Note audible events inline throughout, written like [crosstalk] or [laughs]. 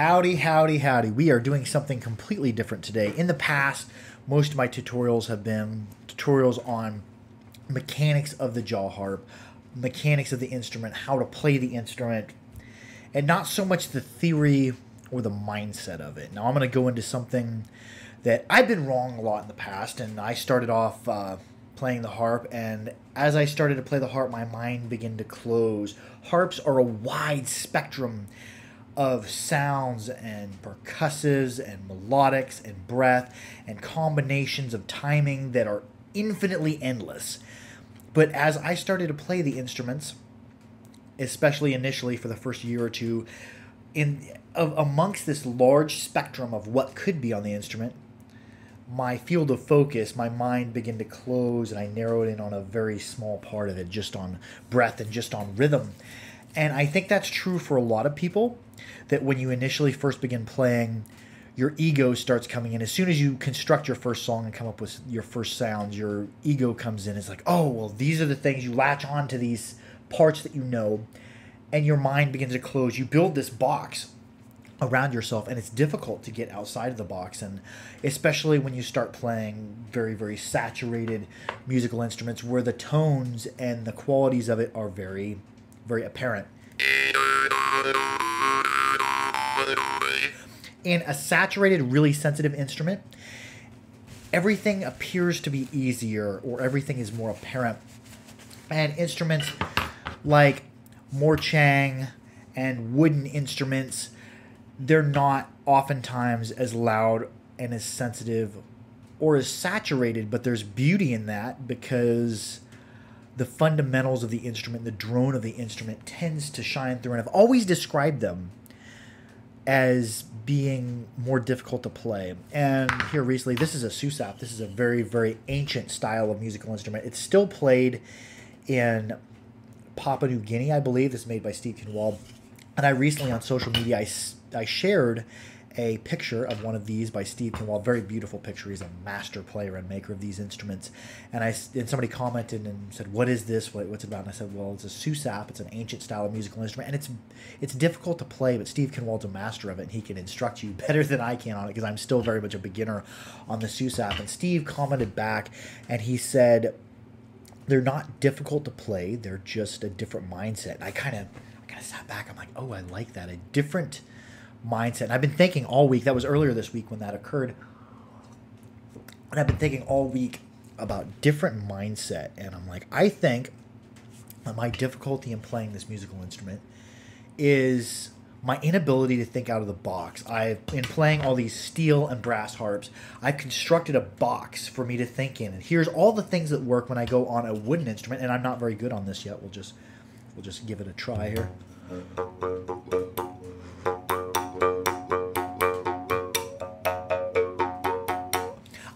Howdy, howdy, howdy. We are doing something completely different today. In the past, most of my tutorials have been tutorials on mechanics of the jaw harp, mechanics of the instrument, how to play the instrument, and not so much the theory or the mindset of it. Now, I'm going to go into something that I've been wrong a lot in the past, and I started off uh, playing the harp, and as I started to play the harp, my mind began to close. Harps are a wide spectrum of sounds and percussives and melodics and breath and combinations of timing that are infinitely endless. But as I started to play the instruments, especially initially for the first year or two, in of, amongst this large spectrum of what could be on the instrument, my field of focus, my mind began to close, and I narrowed in on a very small part of it, just on breath and just on rhythm. And I think that's true for a lot of people. That when you initially first begin playing, your ego starts coming in. As soon as you construct your first song and come up with your first sounds, your ego comes in. It's like, oh, well, these are the things you latch on to these parts that you know, and your mind begins to close. You build this box around yourself and it's difficult to get outside of the box and especially when you start playing very very saturated musical instruments where the tones and the qualities of it are very very apparent. In a saturated really sensitive instrument everything appears to be easier or everything is more apparent. And instruments like Morchang and wooden instruments they're not oftentimes as loud and as sensitive or as saturated, but there's beauty in that because the fundamentals of the instrument, the drone of the instrument tends to shine through. And I've always described them as being more difficult to play. And here recently, this is a susap. This is a very, very ancient style of musical instrument. It's still played in Papua New Guinea, I believe. This is made by Steve Kinwald. And I recently on social media, I I shared a picture of one of these by Steve Kinwald. Very beautiful picture. He's a master player and maker of these instruments. And I and somebody commented and said, "What is this? What, what's it about?" And I said, "Well, it's a susap. It's an ancient style of musical instrument, and it's it's difficult to play, but Steve Kinwald's a master of it, and he can instruct you [laughs] better than I can on it because I'm still very much a beginner on the susap." And Steve commented back, and he said, "They're not difficult to play. They're just a different mindset." And I kind of I kind of sat back. I'm like, "Oh, I like that. A different." Mindset. And I've been thinking all week, that was earlier this week when that occurred. And I've been thinking all week about different mindset. And I'm like, I think my difficulty in playing this musical instrument is my inability to think out of the box. I've been playing all these steel and brass harps. I've constructed a box for me to think in. And here's all the things that work when I go on a wooden instrument. And I'm not very good on this yet. We'll just we'll just give it a try here.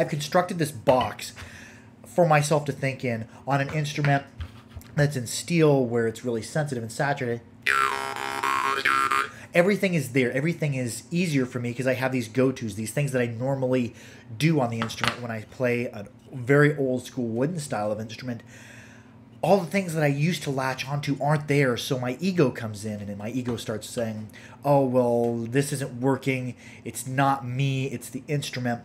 I've constructed this box for myself to think in on an instrument that's in steel where it's really sensitive and saturated. Everything is there. Everything is easier for me because I have these go-tos, these things that I normally do on the instrument when I play a very old school wooden style of instrument. All the things that I used to latch onto aren't there, so my ego comes in and my ego starts saying, "Oh, well, this isn't working. It's not me, it's the instrument."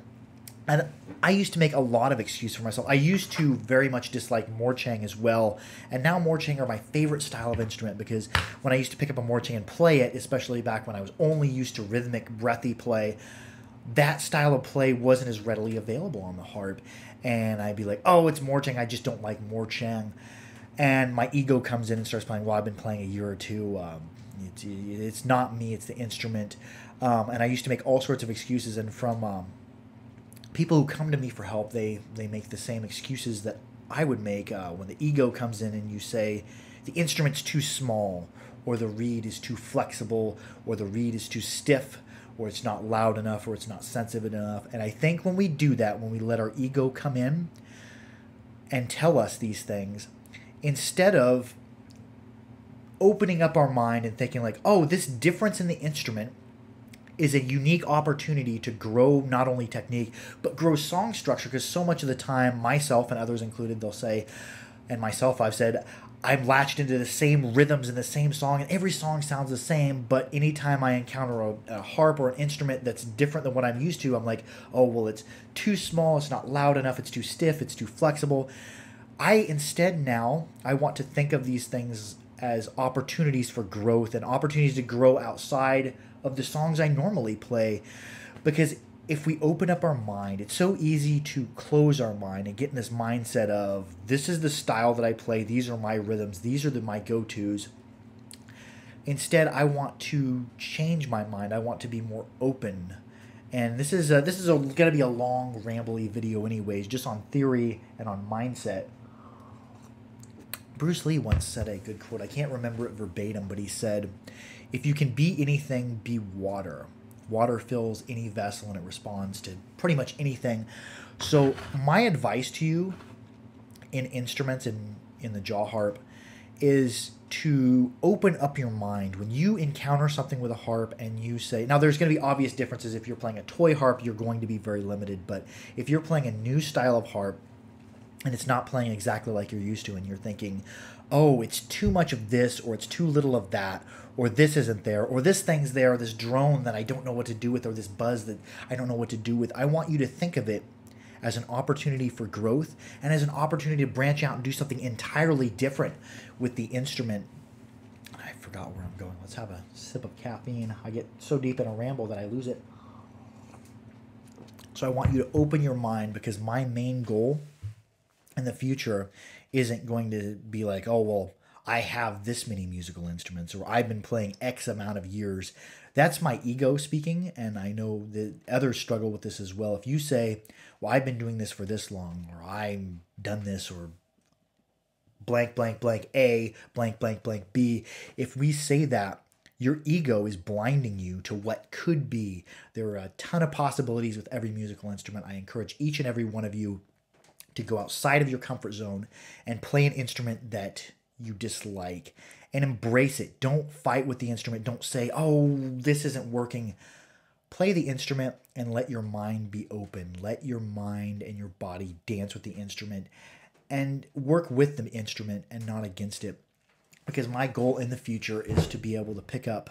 And I used to make a lot of excuses for myself. I used to very much dislike Morchang as well, and now Morchang are my favorite style of instrument because when I used to pick up a Morchang and play it, especially back when I was only used to rhythmic, breathy play, that style of play wasn't as readily available on the harp, and I'd be like, "Oh, it's Morchang. I just don't like Morchang," and my ego comes in and starts playing. Well, I've been playing a year or two. Um, it's, it's not me; it's the instrument, um, and I used to make all sorts of excuses, and from um, people who come to me for help, they they make the same excuses that I would make uh, when the ego comes in and you say the instrument's too small, or the reed is too flexible, or the reed is too stiff, or it's not loud enough, or it's not sensitive enough. And I think when we do that, when we let our ego come in and tell us these things, instead of opening up our mind and thinking like, oh, this difference in the instrument is a unique opportunity to grow not only technique but grow song structure because so much of the time myself and others included they'll say and myself i've said I'm latched into the same rhythms in the same song, and every song sounds the same. But anytime I encounter a, a, harp or an instrument that's different than what I'm used to, I'm like, oh, well, it's too small, it's not loud enough, it's too stiff, it's too flexible. I instead now, I want to think of these things as opportunities for growth and opportunities to grow outside of the songs I normally play. Because if we open up our mind, it's so easy to close our mind and get in this mindset of this is the style that I play, these are my rhythms, these are the, my go tos. Instead, I want to change my mind. I want to be more open. And this is a, this is going to be a long, rambly video, anyways, just on theory and on mindset. Bruce Lee once said a good quote. I can't remember it verbatim, but he said, "If you can be anything, be water." Water fills any vessel and it responds to pretty much anything. So my advice to you in instruments and in the jaw harp is to open up your mind when you encounter something with a harp and you say now there's going to be obvious differences if you're playing a toy harp you're going to be very limited but if you're playing a new style of harp and it's not playing exactly like you're used to and you're thinking oh it's too much of this or it's too little of that or this isn't there, or this thing's there, or this drone that I don't know what to do with, or this buzz that I don't know what to do with. I want you to think of it as an opportunity for growth and as an opportunity to branch out and do something entirely different with the instrument. I forgot where I'm going. Let's have a sip of caffeine. I get so deep in a ramble that I lose it. So I want you to open your mind because my main goal in the future isn't going to be like, oh, well, I have this many musical instruments or I've been playing X amount of years. That's my ego speaking, and I know that others struggle with this as well. If you say, Well, I've been doing this for this long, or I've done this, or blank, blank, blank A, blank, blank, blank B, if we say that, your ego is blinding you to what could be. There are a ton of possibilities with every musical instrument. I encourage each and every one of you to go outside of your comfort zone and play an instrument that you dislike and embrace it. Don't fight with the instrument. Don't say, oh, this isn't working. Play the instrument and let your mind be open. Let your mind and your body dance with the instrument and work with the instrument and not against it. Because my goal in the future is to be able to pick up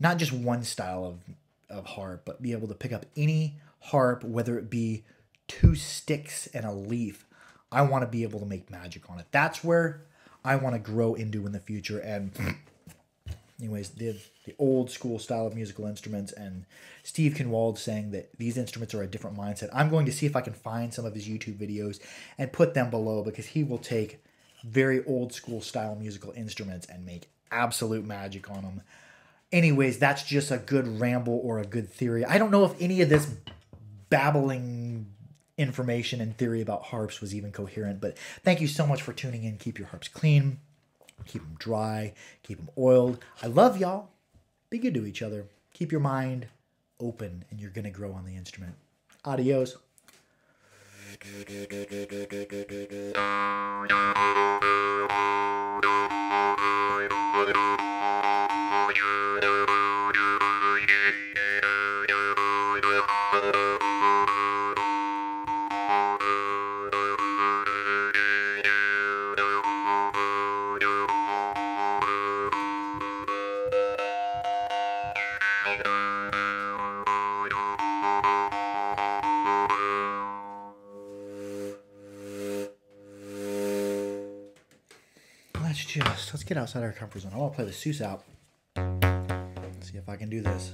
not just one style of, of harp, but be able to pick up any harp, whether it be two sticks and a leaf. I want to be able to make magic on it. That's where I want to grow into in the future. And [clears throat] anyways, the the old school style of musical instruments and Steve Kinwald saying that these instruments are a different mindset. I'm going to see if I can find some of his YouTube videos and put them below because he will take very old school style musical instruments and make absolute magic on them. Anyways, that's just a good ramble or a good theory. I don't know if any of this babbling information and theory about harps was even coherent. But thank you so much for tuning in. Keep your harps clean, keep them dry, keep them oiled. I love y'all. Be good to each other. Keep your mind open, and you're going to grow on the instrument. Adios. [laughs] let's just let's get outside our comfort zone. I want to play the susap. See if I can do this.